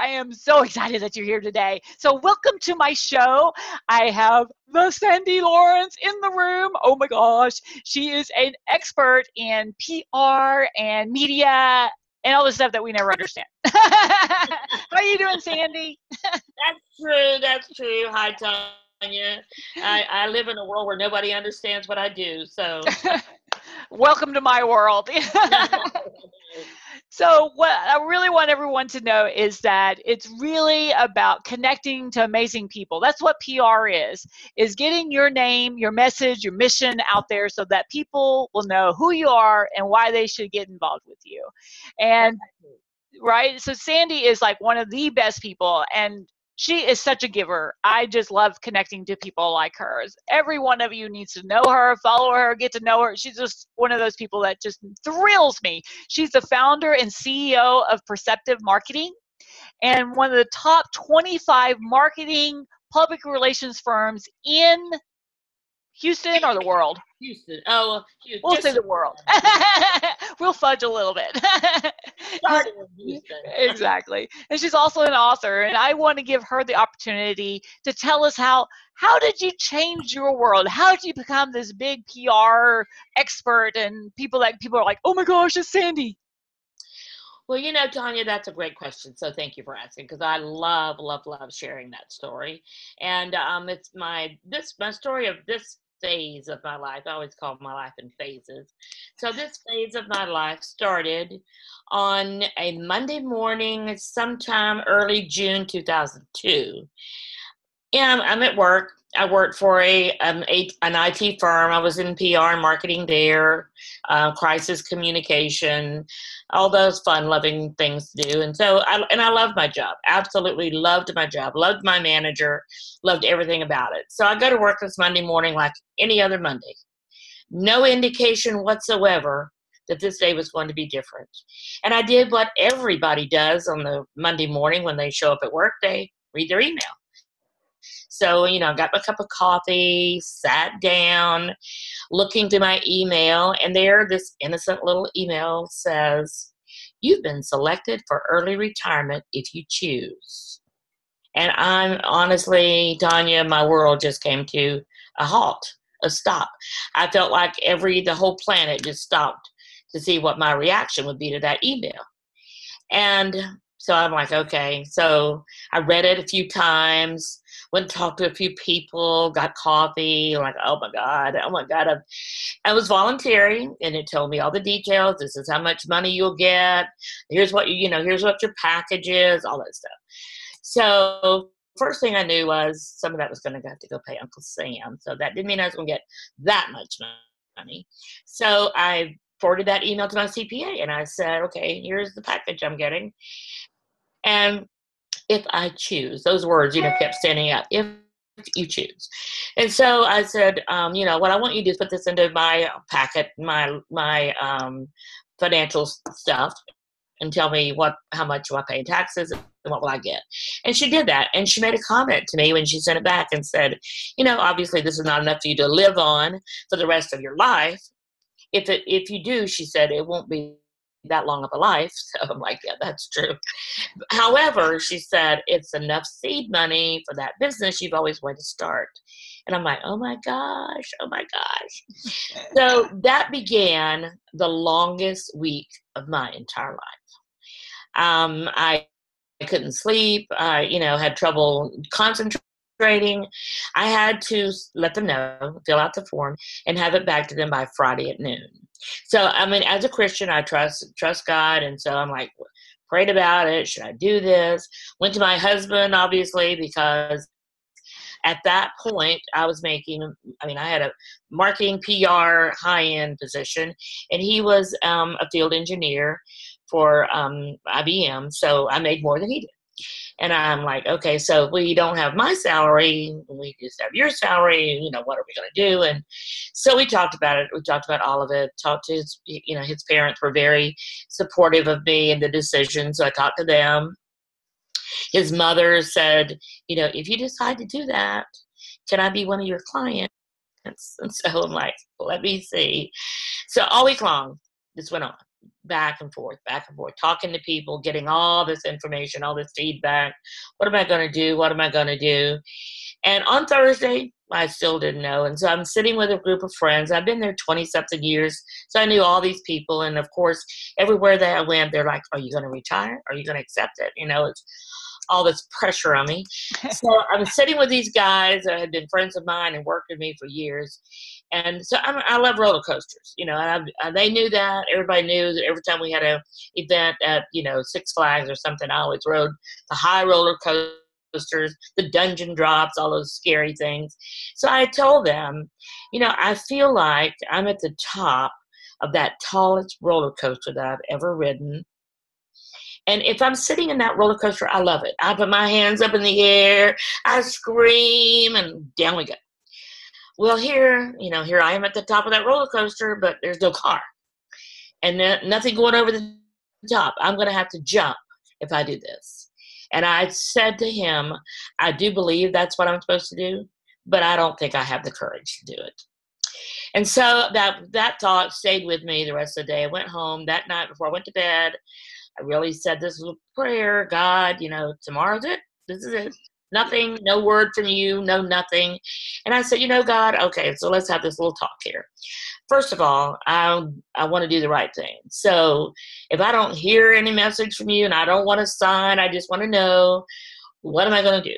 I am so excited that you're here today. So, welcome to my show. I have the Sandy Lawrence in the room. Oh my gosh, she is an expert in PR and media and all the stuff that we never understand. How are you doing, Sandy? that's true. That's true. Hi, Tonya. I, I live in a world where nobody understands what I do. So, welcome to my world. So, what I really want everyone to know is that it's really about connecting to amazing people. That's what PR is, is getting your name, your message, your mission out there so that people will know who you are and why they should get involved with you. And right, so Sandy is like one of the best people and she is such a giver. I just love connecting to people like hers. Every one of you needs to know her, follow her, get to know her. She's just one of those people that just thrills me. She's the founder and CEO of Perceptive Marketing and one of the top 25 marketing public relations firms in Houston or the world? Houston. Oh, Houston. We'll say the world. we'll fudge a little bit. Starting with Houston. exactly. And she's also an author, and I want to give her the opportunity to tell us how how did you change your world? How did you become this big PR expert and people like people are like, oh my gosh, it's Sandy. Well, you know, Tonya, that's a great question. So thank you for asking because I love, love, love sharing that story. And um, it's my this my story of this phase of my life. I always call my life in phases. So this phase of my life started on a Monday morning, sometime early June 2002. And I'm at work. I worked for a, um, an IT firm. I was in PR and marketing there, uh, crisis communication, all those fun-loving things to do. And so, I, and I loved my job. Absolutely loved my job. Loved my manager. Loved everything about it. So I go to work this Monday morning like any other Monday. No indication whatsoever that this day was going to be different. And I did what everybody does on the Monday morning when they show up at work. They read their email. So, you know, got my cup of coffee, sat down, looking through my email, and there this innocent little email says, You've been selected for early retirement if you choose. And I'm honestly, Tonya, my world just came to a halt, a stop. I felt like every, the whole planet just stopped to see what my reaction would be to that email. And so I'm like, okay. So I read it a few times, went and talked to a few people, got coffee. like, oh my God, oh my God. Um, I was volunteering and it told me all the details. This is how much money you'll get. Here's what you, you know, here's what your package is, all that stuff. So first thing I knew was some of that was going to have to go pay Uncle Sam. So that didn't mean I was going to get that much money. So I forwarded that email to my CPA and I said, okay, here's the package I'm getting. And if I choose, those words, you know, kept standing out. If you choose. And so I said, um, you know, what I want you to do is put this into my packet, my my um, financial stuff, and tell me what how much will I pay in taxes and what will I get. And she did that, and she made a comment to me when she sent it back and said, you know, obviously this is not enough for you to live on for the rest of your life. If it if you do, she said, it won't be that long of a life. So I'm like, yeah, that's true. However, she said it's enough seed money for that business you've always wanted to start. And I'm like, oh my gosh, oh my gosh. so that began the longest week of my entire life. Um, I, I couldn't sleep. I, you know, had trouble concentrating. I had to let them know, fill out the form, and have it back to them by Friday at noon. So I mean, as a Christian, I trust trust God, and so I'm like prayed about it. Should I do this? Went to my husband, obviously, because at that point I was making. I mean, I had a marketing PR high end position, and he was um, a field engineer for um, IBM, so I made more than he did. And I'm like, okay, so we don't have my salary, we just have your salary. You know, what are we going to do? And so we talked about it. We talked about all of it. Talked to his, you know, his parents were very supportive of me and the decision. So I talked to them. His mother said, you know, if you decide to do that, can I be one of your clients? And so I'm like, let me see. So all week long, this went on. Back and forth, back and forth, talking to people, getting all this information, all this feedback. What am I going to do? What am I going to do? And on Thursday, I still didn't know. And so I'm sitting with a group of friends. I've been there 20 something years. So I knew all these people. And of course, everywhere that I went, they're like, Are you going to retire? Are you going to accept it? You know, it's all this pressure on me. so I'm sitting with these guys that had been friends of mine and worked with me for years. And so I'm, i love roller coasters, you know, and I, they knew that. Everybody knew that every time we had a event at, you know, Six Flags or something, I always rode the high roller coasters, the dungeon drops, all those scary things. So I told them, you know, I feel like I'm at the top of that tallest roller coaster that I've ever ridden. And if I'm sitting in that roller coaster, I love it. I put my hands up in the air, I scream, and down we go. Well, here, you know, here I am at the top of that roller coaster, but there's no car and nothing going over the top. I'm going to have to jump if I do this. And I said to him, I do believe that's what I'm supposed to do, but I don't think I have the courage to do it. And so that that thought stayed with me the rest of the day. I went home that night before I went to bed. I really said this a prayer, God, you know, tomorrow's it. This is it. Nothing, no word from you, no nothing. And I said, you know, God, okay, so let's have this little talk here. First of all, I I want to do the right thing. So if I don't hear any message from you and I don't want to sign, I just want to know what am I going to do?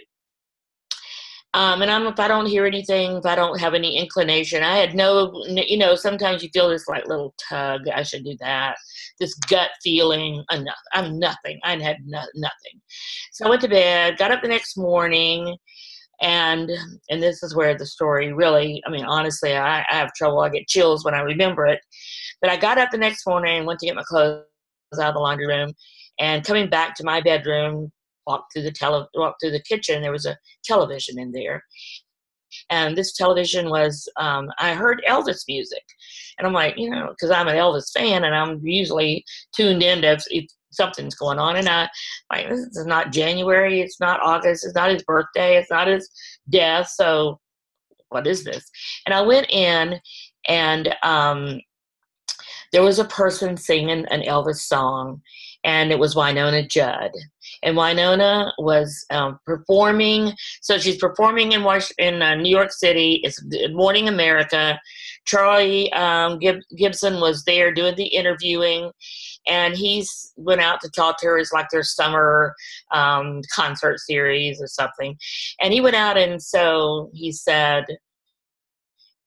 Um, and I'm, if I don't hear anything, if I don't have any inclination, I had no, you know, sometimes you feel this like little tug, I should do that, this gut feeling, enough. I'm nothing. I had no, nothing. So I went to bed, got up the next morning, and and this is where the story really, I mean, honestly, I, I have trouble. I get chills when I remember it. But I got up the next morning went to get my clothes out of the laundry room, and coming back to my bedroom, walked through the tele walked through the kitchen. There was a television in there, and this television was um, I heard Elvis music, and I'm like, you know, because I'm an Elvis fan, and I'm usually tuned in to if, something's going on, and I like this is not January, it's not August, it's not his birthday, it's not his death, so what is this? And I went in, and um, there was a person singing an Elvis song, and it was Wynonna Judd. And Wynonna was um, performing, so she's performing in Wash in uh, New York City. It's Morning America. Charlie um, Gib- Gibson was there doing the interviewing, and he's went out to talk to her. It's like their summer um, concert series or something, and he went out and so he said.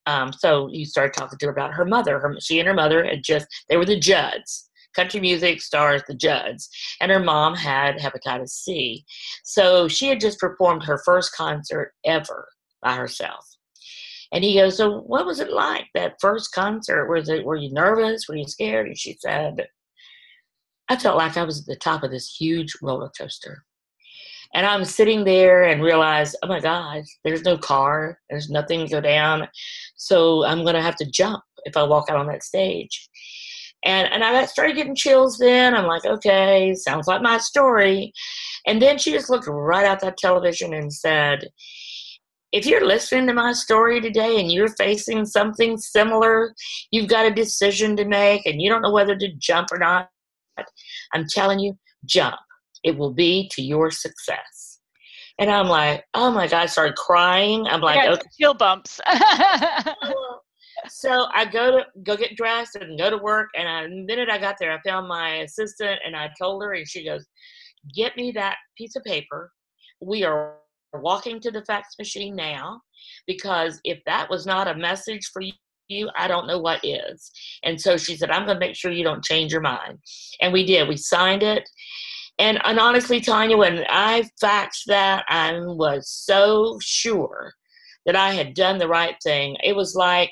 Um, so you started talking to her about her mother. Her, she and her mother had just, they were the Judds country music stars the Judds, and her mom had hepatitis C. So she had just performed her first concert ever by herself. And he goes, So what was it like that first concert? Was it were you nervous? Were you scared? And she said, I felt like I was at the top of this huge roller coaster. And I'm sitting there and realize, oh my gosh, there's no car, there's nothing to go down. So I'm gonna have to jump if I walk out on that stage. And, and I started getting chills then. I'm like, okay, sounds like my story. And then she just looked right at that television and said, if you're listening to my story today and you're facing something similar, you've got a decision to make and you don't know whether to jump or not, I'm telling you, jump. It will be to your success. And I'm like, oh my God, I started crying. I'm like, okay. chill bumps. so I go to go get dressed and go to work. And I, the minute I got there, I found my assistant and I told her, and she goes, "Get me that piece of paper. We are walking to the fax machine now, because if that was not a message for you." You, I don't know what is. And so she said, I'm going to make sure you don't change your mind. And we did. We signed it. And, and honestly, Tonya, when I faxed that, I was so sure that I had done the right thing. It was like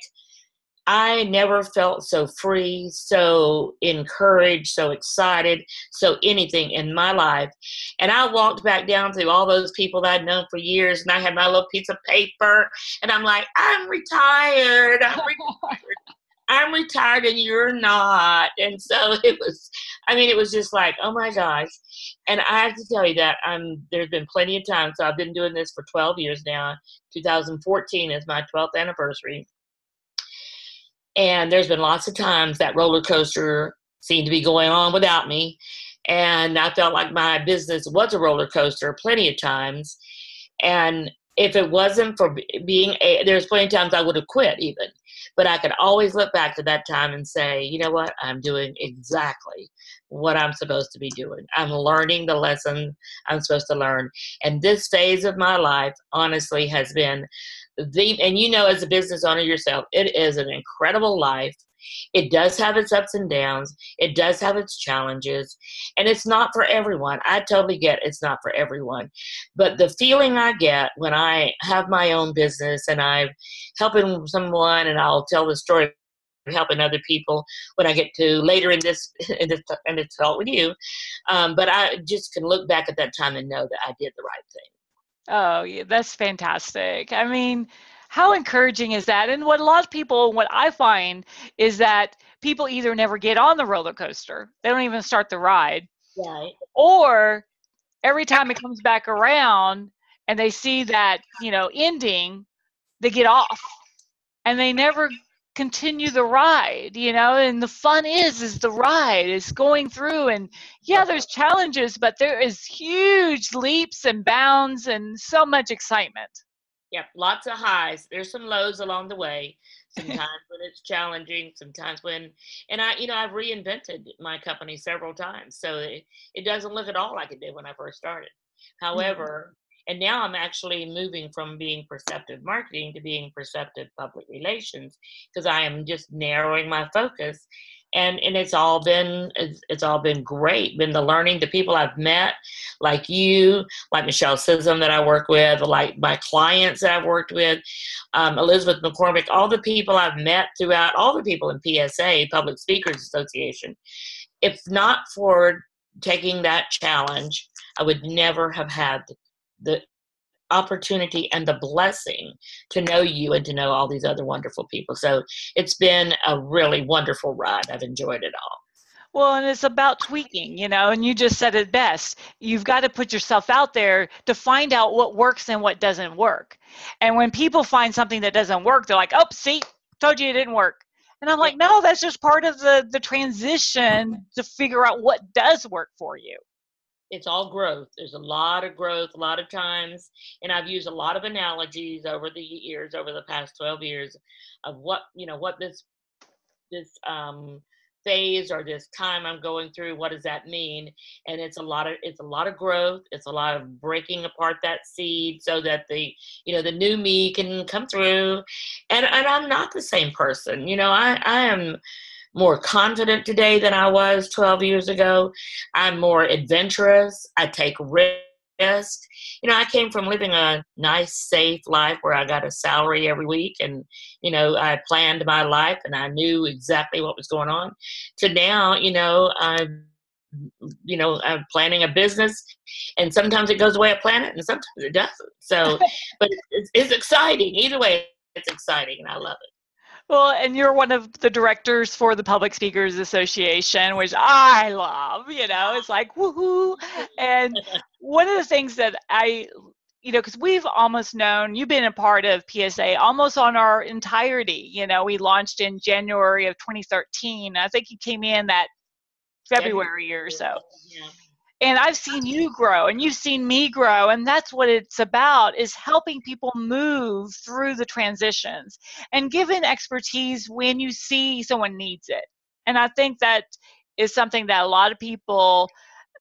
I never felt so free, so encouraged, so excited, so anything in my life. And I walked back down to all those people that I'd known for years, and I had my little piece of paper, and I'm like, I'm retired. I'm retired. I'm retired and you're not. And so it was, I mean, it was just like, oh my gosh. And I have to tell you that I'm, there's been plenty of times. So I've been doing this for 12 years now. 2014 is my 12th anniversary. And there's been lots of times that roller coaster seemed to be going on without me. And I felt like my business was a roller coaster plenty of times. And if it wasn't for being a, there's plenty of times I would have quit even, but I could always look back to that time and say, you know what, I'm doing exactly what I'm supposed to be doing. I'm learning the lesson I'm supposed to learn. And this phase of my life, honestly, has been the, and you know, as a business owner yourself, it is an incredible life. It does have its ups and downs. It does have its challenges. And it's not for everyone. I totally get it's not for everyone. But the feeling I get when I have my own business and I'm helping someone and I'll tell the story helping other people when I get to later in this in this in this talk with you. Um, but I just can look back at that time and know that I did the right thing. Oh, yeah, that's fantastic. I mean, how encouraging is that? And what a lot of people, what I find is that people either never get on the roller coaster, they don't even start the ride, right. or every time it comes back around and they see that, you know, ending, they get off and they never continue the ride you know and the fun is is the ride is going through and yeah there's challenges but there is huge leaps and bounds and so much excitement Yep, lots of highs. There's some lows along the way. Sometimes when it's challenging, sometimes when, and I, you know, I've reinvented my company several times, so it, it doesn't look at all like it did when I first started. Mm-hmm. However, and now I'm actually moving from being perceptive marketing to being perceptive public relations because I am just narrowing my focus. And and it's all been it's, it's, all been great. Been the learning the people i've met like you like michelle Sissom that i work with like my clients that i've worked with um, elizabeth mccormick all the people i've met throughout all the people in psa public speakers association. If not for taking that challenge i would never have had opportunity and the blessing to know you and to know all these other wonderful people. So it's been a really wonderful ride. I've enjoyed it all. Well, and it's about tweaking, you know, and you just said it best. You've got to put yourself out there to find out what works and what doesn't work. And when people find something that doesn't work, they're like, oh, see, told you it didn't work. And I'm like, no, that's just part of the, the transition to figure out what does work for you it's all growth. There's a lot of growth, a lot of times, and I've used a lot of analogies over the years, over the past 12 years, of what you know, what this this um, phase or this time I'm going through. What does that mean? And it's a lot of it's a lot of growth. It's a lot of breaking apart that seed so that the you know the new me can come through. And and I'm not the same person. You know, I I am more confident today than I was 12 years ago. I'm more adventurous. I take risks. You know, I came from living a nice, safe life where I got a salary every week and, you know, I planned my life and I knew exactly what was going on. To now, you know, I'm you know i'm planning a business and sometimes it goes the way i plan it and sometimes it doesn't so but it's, it's exciting either way it's exciting and i love it well, and you're one of the directors for the Public Speakers Association, which I love. You know, it's like woohoo! And one of the things that I, you know, because we've almost known you've been a part of PSA almost on our entirety. You know, we launched in January of 2013. I think you came in that February year or so. Yeah and i've seen you grow and you've seen me grow and that's what it's about is helping people move through the transitions and giving expertise when you see someone needs it. And i think that is something that a lot of people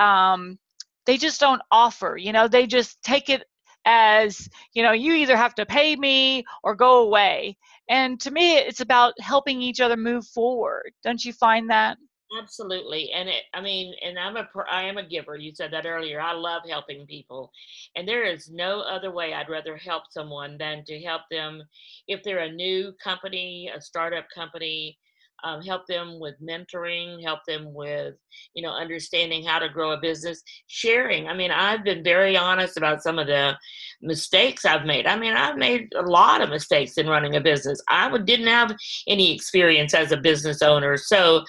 um, they just don't offer you know? They just take it as you know you either have to pay me or go away. And to me it's about helping each other move forward. Don't you find that Absolutely. And it, I mean, and I'm a, I am a giver. You said that earlier. I love helping people. And there is no other way I'd rather help someone than to help them if they're a new company, a startup company, um, help them with mentoring, help them with, you know, understanding how to grow a business, sharing. I mean, I've been very honest about some of the mistakes I've made. I mean, I've made a lot of mistakes in running a business. I didn't have any experience as a business owner, so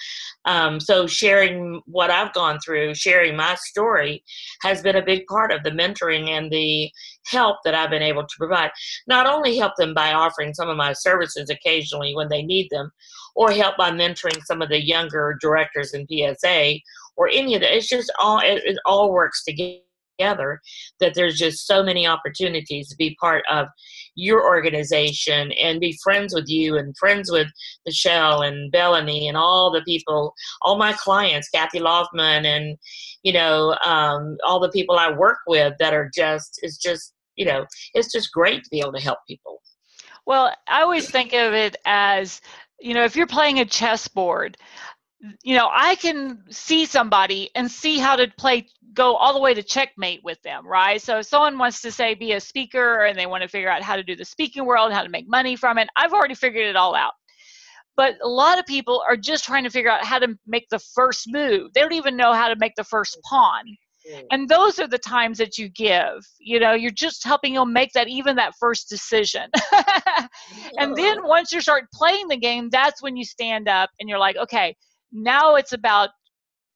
um, so sharing what I've gone through, sharing my story, has been a big part of the mentoring and the help that I've been able to provide. Not only help them by offering some of my services occasionally when they need them, or help by mentoring some of the younger directors in PSA or any of that. It's just all it, it all works together. That there's just so many opportunities to be part of your organization and be friends with you and friends with Michelle and Bellany and all the people, all my clients, Kathy Loftman, and you know um, all the people I work with that are just it's just you know it's just great to be able to help people. Well, I always think of it as, you know, if you're playing a chessboard, you know, I can see somebody and see how to play, go all the way to checkmate with them, right? So if someone wants to say be a speaker and they want to figure out how to do the speaking world, how to make money from it, I've already figured it all out. But a lot of people are just trying to figure out how to make the first move. They don't even know how to make the first pawn. Mm. And those are the times that you give. You know, you're just helping them make that even that first decision. and then once you start playing the game, that's when you stand up and you're like, okay, now it's about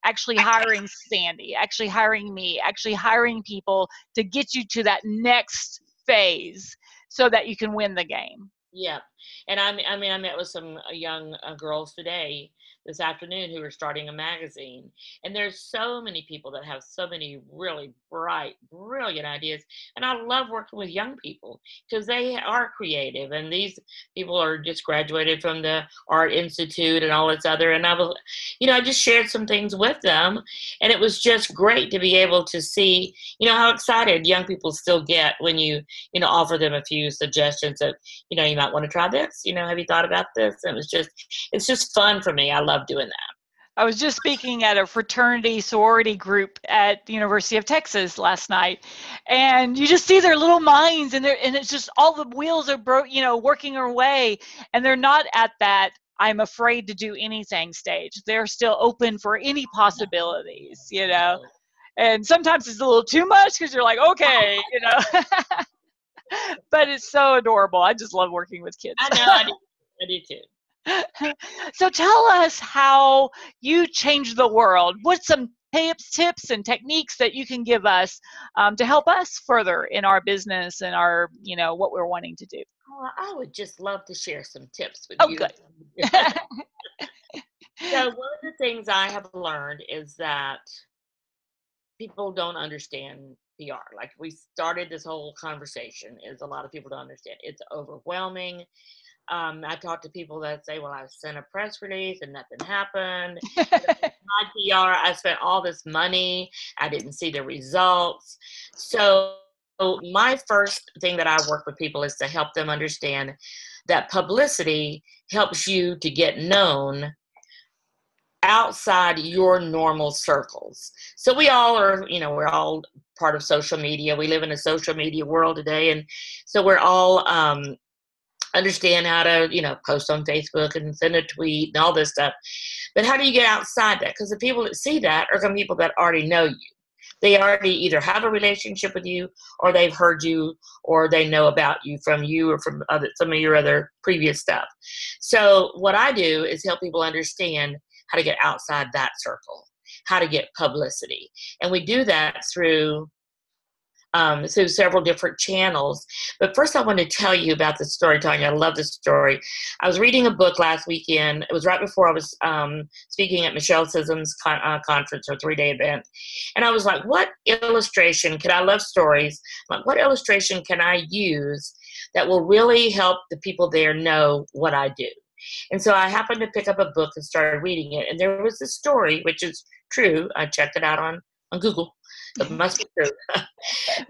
actually hiring Sandy, actually hiring me, actually hiring people to get you to that next phase so that you can win the game. Yeah. And I, I mean, I met with some uh, young uh, girls today this afternoon who are starting a magazine. And there's so many people that have so many really bright, brilliant ideas. And I love working with young people because they are creative. And these people are just graduated from the Art Institute and all this other. And I was, you know, I just shared some things with them. And it was just great to be able to see, you know, how excited young people still get when you, you know, offer them a few suggestions that, you know, you might want to try this. You know, have you thought about this? And it was just, it's just fun for me. I love doing that. I was just speaking at a fraternity sorority group at the University of Texas last night, and you just see their little minds, and they're, and it's just all the wheels are broke, you know, working away, and they're not at that I'm afraid to do anything stage. They're still open for any possibilities, you know. And sometimes it's a little too much because you're like, okay, you know. but it's so adorable. I just love working with kids. I know. I do, I do too. so tell us how you change the world. What's some tips, tips, and techniques that you can give us um, to help us further in our business and our, you know, what we're wanting to do? Well, I would just love to share some tips with oh, you. Good. so one of the things I have learned is that people don't understand PR. Like we started this whole conversation is a lot of people don't understand. It's overwhelming. Um, I talk to people that say, "Well, I sent a press release and nothing happened." my PR, I spent all this money. I didn't see the results. So, my first thing that I work with people is to help them understand that publicity helps you to get known outside your normal circles. So we all are, you know, we're all part of social media. We live in a social media world today, and so we're all um, understand how to, you know, post on Facebook and send a tweet and all this stuff. But how do you get outside that? Because the people that see that are some people that already know you. They already either have a relationship with you, or they've heard you, or they know about you from you or from other, some of your other previous stuff. So what I do is help people understand how to get outside that circle, how to get publicity, and we do that through um, through several different channels. But first, I want to tell you about the story, Tonya. I love this story. I was reading a book last weekend. It was right before I was um, speaking at Michelle Sissom's con- uh, conference or three day event. And I was like, what illustration can I love stories? Like, what illustration can I use that will really help the people there know what I do? And so I happened to pick up a book and started reading it. And there was a story, which is true. I checked it out on, on Google. It must be true.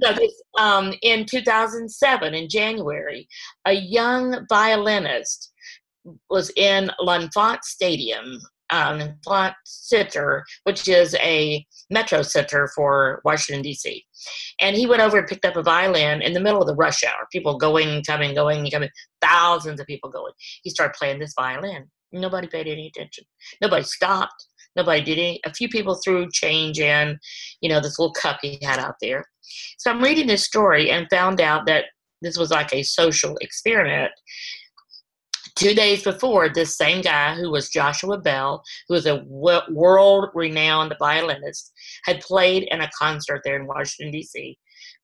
so this, um, in 2007, in January, a young violinist was in L'Enfant Stadium, um, L'Enfant Center, which is a metro center for Washington, D.C. And he went over and picked up a violin in the middle of the rush hour. People going, coming, going, coming, thousands of people going. He started playing this violin. Nobody paid any attention. Nobody stopped. Nobody did any. A few people threw change in, you know, this little cup he had out there. So I'm reading this story and found out that this was like a social experiment. Two days before, this same guy, who was Joshua Bell, who was a world renowned violinist, had played in a concert there in Washington, D.C.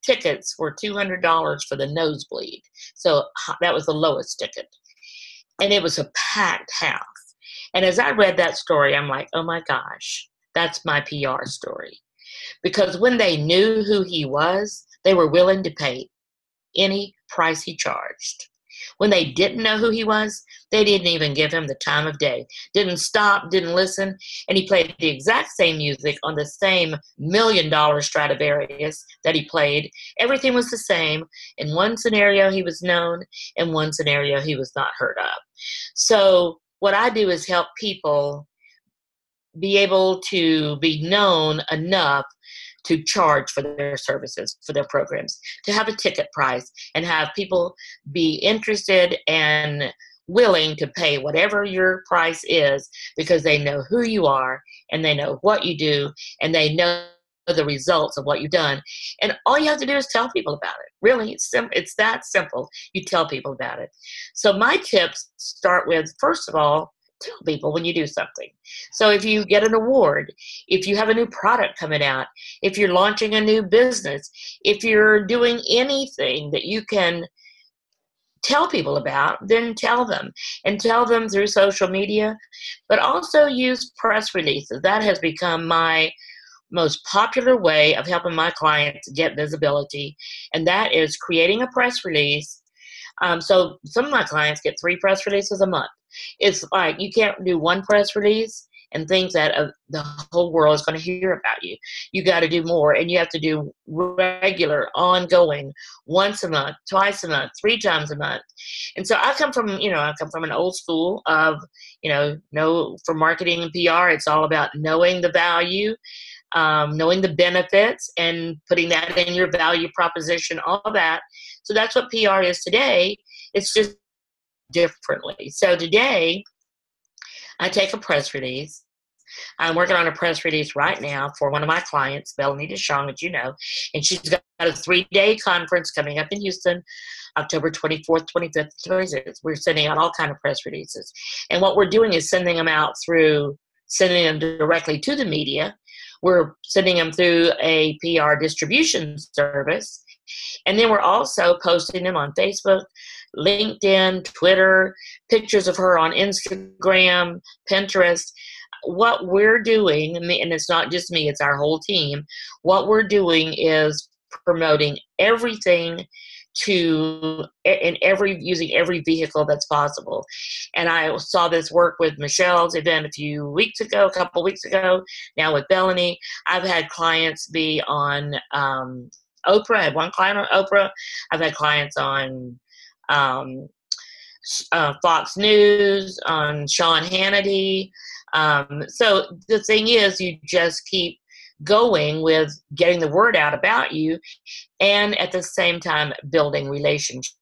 Tickets were $200 for the nosebleed. So that was the lowest ticket. And it was a packed house. And as I read that story, I'm like, oh my gosh, that's my PR story. Because when they knew who he was, they were willing to pay any price he charged. When they didn't know who he was, they didn't even give him the time of day. Didn't stop, didn't listen, and he played the exact same music on the same million dollar Stradivarius that he played. Everything was the same. In one scenario, he was known, in one scenario, he was not heard of. So, what I do is help people be able to be known enough to charge for their services, for their programs, to have a ticket price and have people be interested and willing to pay whatever your price is because they know who you are and they know what you do and they know the results of what you've done. And all you have to do is tell people about it. Really, it's, sim- it's that simple. You tell people about it. So, my tips start with first of all, tell people when you do something. So if you get an award, if you have a new product coming out, if you're launching a new business, if you're doing anything that you can tell people about, then tell them and tell them through social media, but also use press releases. That has become my most popular way of helping my clients get visibility, and that is creating a press release. Um, so some of my clients get three press releases a month it's like you can't do one press release and think that uh, the whole world is going to hear about you. You got to do more, and you have to do regular, ongoing, once a month, twice a month, three times a month. And so I come from, you know, I come from an old school of, you know, know for marketing and PR, it's all about knowing the value. Um, knowing the benefits and putting that in your value proposition, all that. So that's what PR is today. It's just differently. So today, I take a press release. I'm working on a press release right now for one of my clients, Melanie DeShong, as you know, and she's got a three day conference coming up in Houston, October 24th, 25th, 26th. We're sending out all kind of press releases. And what we're doing is sending them out through sending them directly to the media. We're sending them through a PR distribution service. And then we're also posting them on Facebook, LinkedIn, Twitter, pictures of her on Instagram, Pinterest. What we're doing, and it's not just me, it's our whole team, what we're doing is promoting everything to in every using every vehicle that's possible. And i saw this work with michelle's event a few weeks ago a couple weeks ago now with Bellany i've had clients be on um, oprah. I had one client on oprah. I've had clients on um, uh, Fox News, on Sean Hannity. Um, so the thing is, you just keep going with getting the word out about you and at the same time building relationships.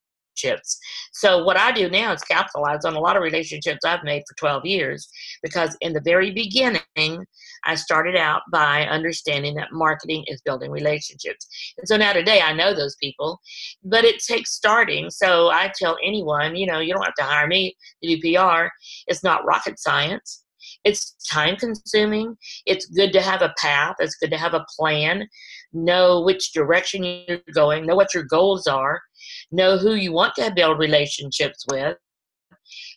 So what I do now is capitalize on a lot of relationships I've made for 12 years because in the very beginning, I started out by understanding that marketing is building relationships. And so now today I know those people, but it takes starting. So I tell anyone, you know, you don't have to hire me to do PR. It's not rocket science. It's time consuming. It's good to have a path. It's good to have a plan. Know which direction you're going. Know what your goals are know who you want to build relationships with,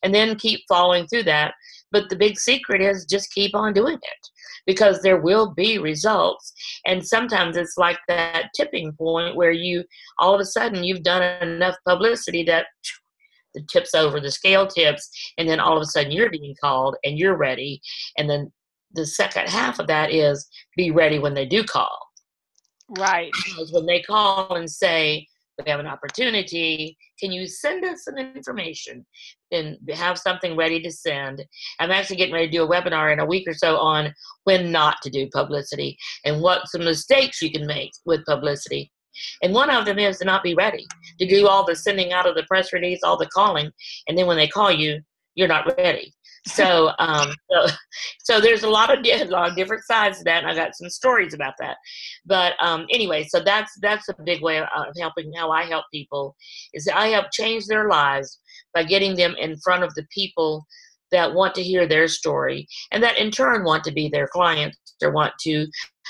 and then keep following through that. But the big secret is just keep on doing it because there will be results. And sometimes it's like that tipping point where you all of a sudden you've done enough publicity that the tips over, the scale tips, and then all of a sudden you're being called and you're ready. And then the second half of that is be ready when they do call. Right. Because when they call and say, we have an opportunity. Can you send us some information and have something ready to send? I'm actually getting ready to do a webinar in a week or so on when not to do publicity and what some mistakes you can make with publicity. And one of them is to not be ready to do all the sending out of the press release, all the calling, and then when they call you, you're not ready. So um so, so there's a lot of a lot of different sides to that and i got some stories about that. But um anyway so that's that's a big way of, helping how i help people is i help change their lives by getting them in front of the people that want to hear their story and that in turn want to be their clients or want to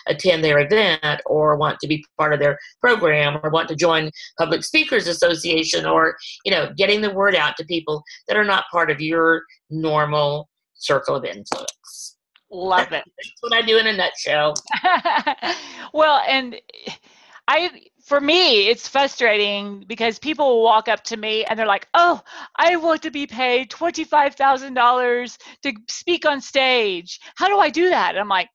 attend their event or want to be part of their program or want to join public speakers association or you know getting the word out to people that are not part of your normal circle of influence. Love it. That's what I do in a nutshell. well, and I for me, it's frustrating because people will walk up to me and they're like, "Oh, I want to be paid twenty-five thousand dollars to speak on stage. How do I do that?" And I'm like,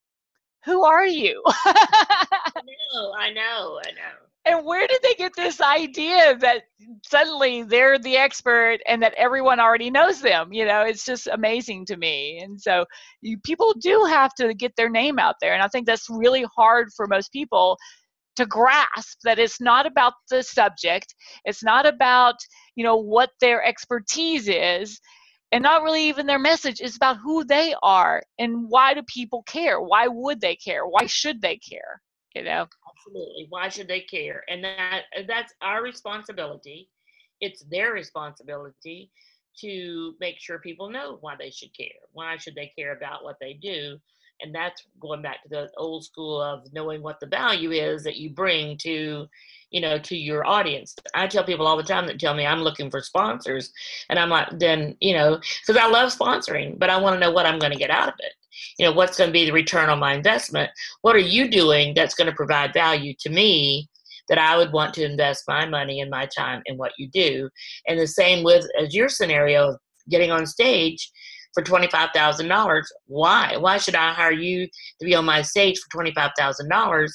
"Who are you?" I know, I know, I know. And where did they get this idea that suddenly they're the expert and that everyone already knows them? You know, it's just amazing to me. And so you, people do have to get their name out there. And I think that's really hard for most people to grasp that it's not about the subject it's not about you know what their expertise is and not really even their message it's about who they are and why do people care? Why would they care? Why should they care? You know? Absolutely. Why should they care? And that uh, that's our responsibility. It's their responsibility to make sure people know why they should care why should they care about what they do and that's going back to the old school of knowing what the value is that you bring to you know to your audience. I tell people all the time that tell me i'm looking for sponsors and i'm like then you know because i love sponsoring but i want to know what i'm going to get out of it. You know what's going to be the return on my investment? What are you doing that's going to provide value to me that i would want to invest my money and my time in what you do? And the same with as your scenario of getting on stage for $25,000. Why? Why should I hire you to be on my stage for $25,000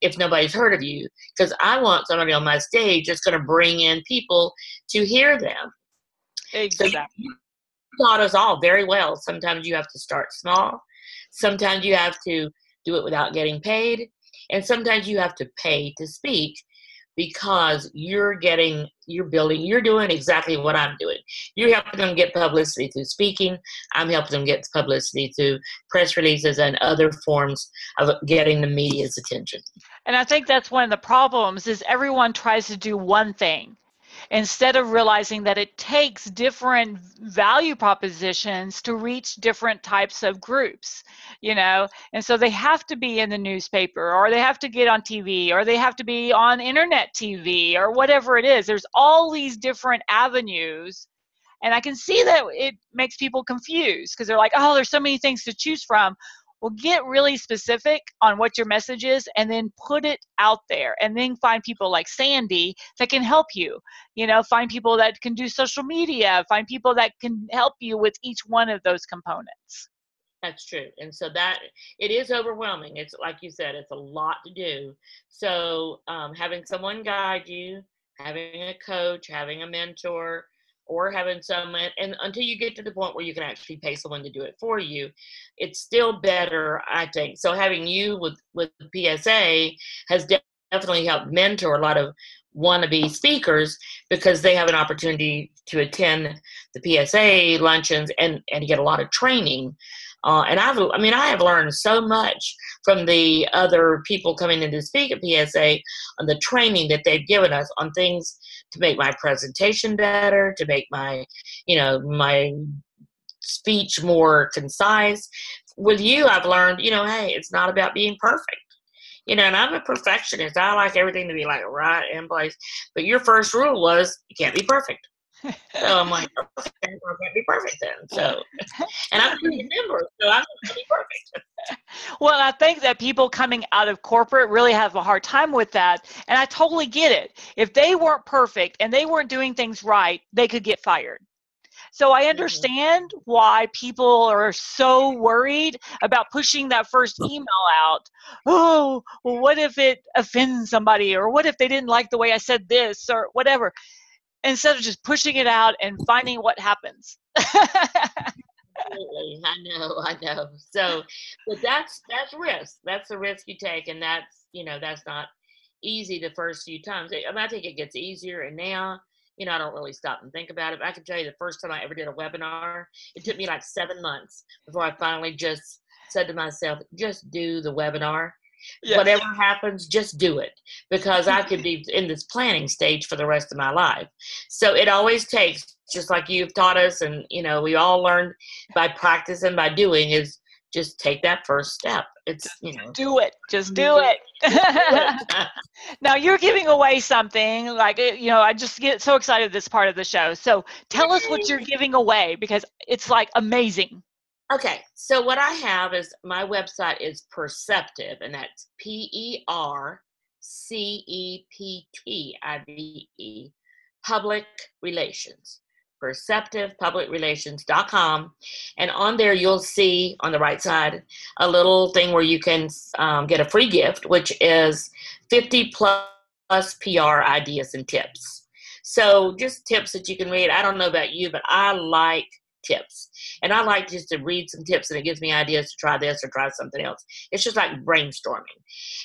if nobody's heard of you? Because I want somebody on my stage that's going to bring in people to hear them. Exactly. So you taught us all very well. Sometimes you have to start small. Sometimes you have to do it without getting paid. And sometimes you have to pay to speak because you're getting, you're building, you're doing exactly what I'm doing. You're helping them get publicity through speaking. I'm helping them get publicity through press releases and other forms of getting the media's attention. And I think that's one of the problems is everyone tries to do one thing instead of realizing that it takes different value propositions to reach different types of groups you know? And so they have to be in the newspaper or they have to get on tv or they have to be on internet tv or whatever it is. There's all these different avenues and i can see that it makes people confused because they're like oh there's so many things to choose from well get really specific on what your message is and then put it out there and then find people like sandy that can help you you know find people that can do social media find people that can help you with each one of those components. That's true and so that it is overwhelming it's like you said it's a lot to do. So um, having someone guide you having a coach having a mentor or having someone and until you get to the point where you can actually pay someone to do it for you it's still better i think. So having you with with psa has definitely helped mentor a lot of wannabe speakers because they have an opportunity to attend the psa luncheons and and get a lot of training uh, and I've, I mean, I have learned so much from the other people coming in to speak at PSA on the training that they've given us on things to make my presentation better, to make my, you know, my speech more concise. With you, I've learned, you know, hey, it's not about being perfect. You know, and I'm a perfectionist. I like everything to be like right in place. But your first rule was you can't be perfect. So I'm like, okay, I can't be perfect then. So, and I'm a member, so I'm to be perfect. well, I think that people coming out of corporate really have a hard time with that, and I totally get it. If they weren't perfect and they weren't doing things right, they could get fired. So I mm-hmm. understand why people are so worried about pushing that first email out. Oh, well, what if it offends somebody? Or what if they didn't like the way I said this? Or whatever instead of just pushing it out and finding what happens. Absolutely, I know, I know. So, but that's that's risk. That's the risk you take, and that's you know that's not easy the first few times. I, mean, I think it gets easier, and now you know I don't really stop and think about it. I can tell you the first time I ever did a webinar, it took me like seven months before I finally just said to myself, just do the webinar Yes. Whatever happens, just do it because I could be in this planning stage for the rest of my life. So it always takes, just like you've taught us, and you know, we all learned by practicing, by doing, is just take that first step. It's you know, do it. Just do it. now you're giving away something like eh, you know. I just get so excited this part of the show. So tell us what you're giving away because it's like amazing. Okay, so what I have is my website is Perceptive, and that's P E R C E P T I V E, Public Relations. PerceptivePublicRelations.com. And on there, you'll see on the right side a little thing where you can um, get a free gift, which is 50 plus PR ideas and tips. So just tips that you can read. I don't know about you, but I like tips. And I like just to read some tips and it gives me ideas to try this or try something else. It's just like brainstorming.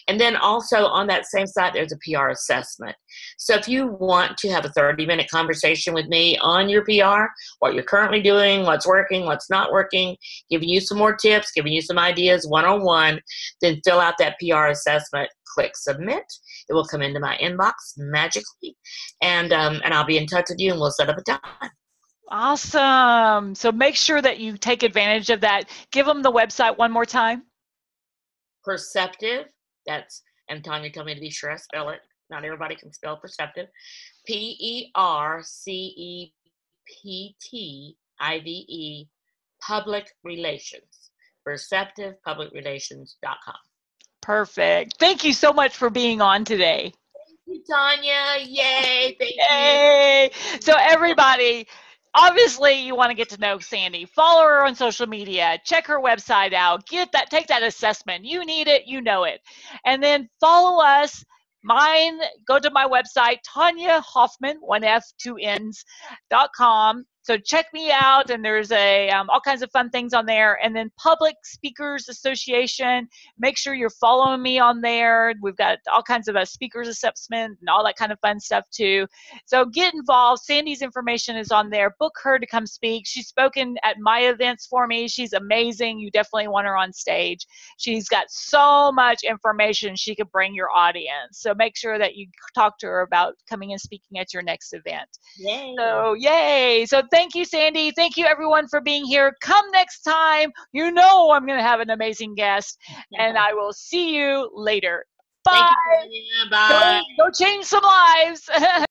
And then also on that same site, there's a PR assessment. So if you want to have a 30 minute conversation with me on your PR, what you're currently doing, what's working, what's not working, giving you some more tips, giving you some ideas one on one, then fill out that PR assessment, click submit. It will come into my inbox magically, and um, and I'll be in touch with you, and we'll set up a time. Awesome. So make sure that you take advantage of that. Give them the website one more time. Perceptive. That's, and Tonya told me to be sure I spell it. Not everybody can spell perceptive. P E R C E P T I V E, public relations. PerceptivePublicRelations.com. Perfect. Thank you so much for being on today. Thank you, Tonya. Yay. Thank Yay. you. So, everybody, obviously you want to get to know sandy. Follow her on social media. Check her website out. Get that take that assessment. You need it you know it. And then follow us. Mine go to my website Tonya Hofmann 1f2ns.com so check me out and there's a um, all kinds of fun things on there. And then public speakers association make sure you're following me on there. We've got all kinds of uh, speakers assessment and all that kind of fun stuff too. So get involved. Sandy's information is on there. Book her to come speak. She's spoken at my events for me. She's amazing. You definitely want her on stage. She's got so much information she could bring your audience. So make sure that you talk to her about coming and speaking at your next event. Yay. So yay. So thank you, Sandy. Thank you, everyone, for being here. Come next time. You know I'm going to have an amazing guest, and I will see you later. Bye. You, Bye. Go, go change some lives.